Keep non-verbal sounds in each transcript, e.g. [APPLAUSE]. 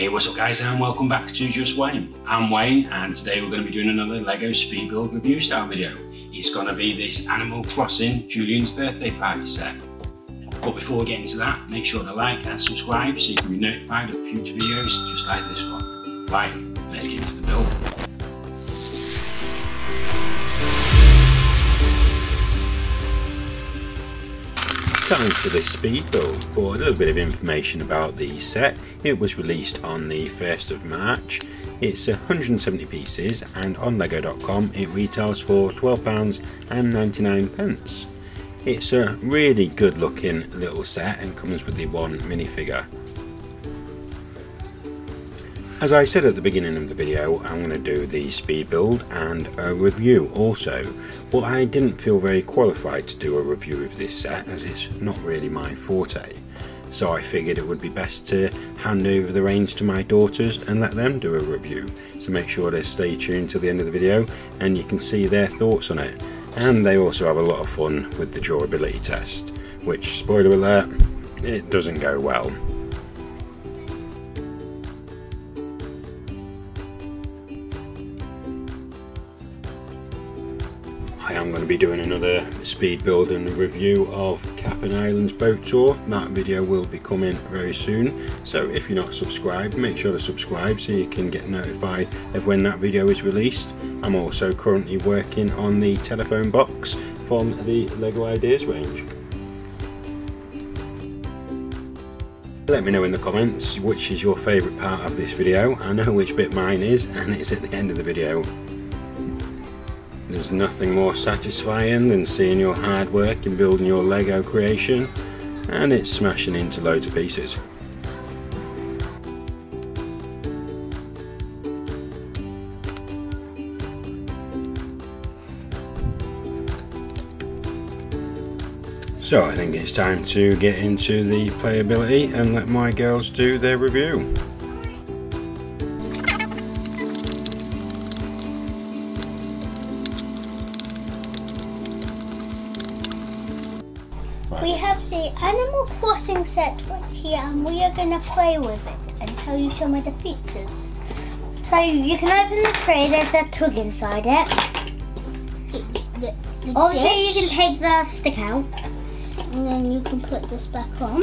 Hey what's up guys and welcome back to Just Wayne. I'm Wayne and today we're going to be doing another LEGO speed build review style video. It's going to be this Animal Crossing Julian's birthday party set. But before we get into that, make sure to like and subscribe so you can be notified of future videos just like this one. Right, let's get into the build. Time for this speed build for a little bit of information about the set. It was released on the 1st of March. It's 170 pieces and on lego.com it retails for £12.99. It's a really good looking little set and comes with the one minifigure. As I said at the beginning of the video, I'm going to do the speed build and a review also, but I didn't feel very qualified to do a review of this set as it's not really my forte. So I figured it would be best to hand over the reins to my daughters and let them do a review. So make sure to stay tuned till the end of the video and you can see their thoughts on it. And they also have a lot of fun with the durability test, which, spoiler alert, it doesn't go well. I am going to be doing another speed build and review of Kapp'n Islands boat tour. That video will be coming very soon. So if you're not subscribed, make sure to subscribe so you can get notified of when that video is released. I'm also currently working on the telephone box from the LEGO Ideas range. Let me know in the comments which is your favourite part of this video. I know which bit mine is and it's at the end of the video. There's nothing more satisfying than seeing your hard work in building your Lego creation and it's smashing into loads of pieces. So I think it's time to get into the playability and let my girls do their review. We have the Animal Crossing set right here and we are going to play with it and tell you some of the features. So you can open the tray, there's a twig inside it. The, the Obviously dish. you can take the stick out and then you can put this back on.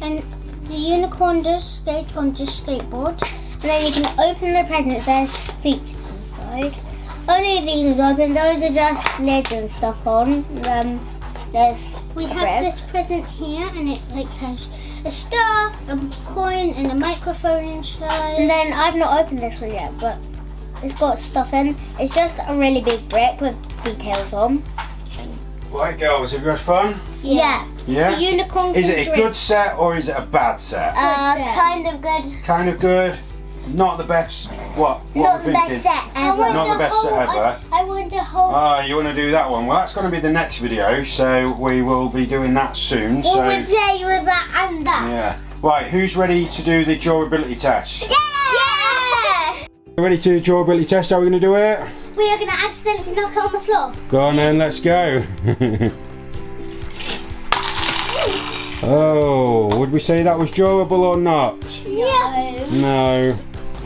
And the unicorn does skate on just skateboard. And then you can open the present, there's features inside. Only these are open, those are just lids and stuff on. Um, there's we have bread. this present here, and it like has a star, a coin, and a microphone inside. And then I've not opened this one yet, but it's got stuff in. It's just a really big brick with details on. Right, girls, have you had fun? Yeah. Yeah. The unicorn. Is it a good set or is it a bad set? Uh, set. kind of good. Kind of good. Not the best. What? what Not the best set ever. Not the best whole, set oh, ever. I, I want the whole. Oh, you want to do that one? Well, that's going to be the next video, so we will be doing that soon. We'll so. play with that and that. Yeah. Right, who's ready to do the durability test? Yeah! Yeah! Ready to do the durability test? How are we going to do it? We are going to accidentally knock it on the floor. Go on then, let's go. [LAUGHS] [LAUGHS] oh, would we say that was durable or not? Yeah. No.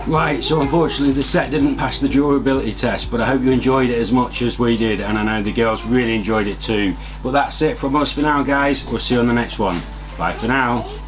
Right, so unfortunately the set didn't pass the durability test, but I hope you enjoyed it as much as we did, and I know the girls really enjoyed it too. But that's it from us for now, guys. We'll see you on the next one. Bye for now.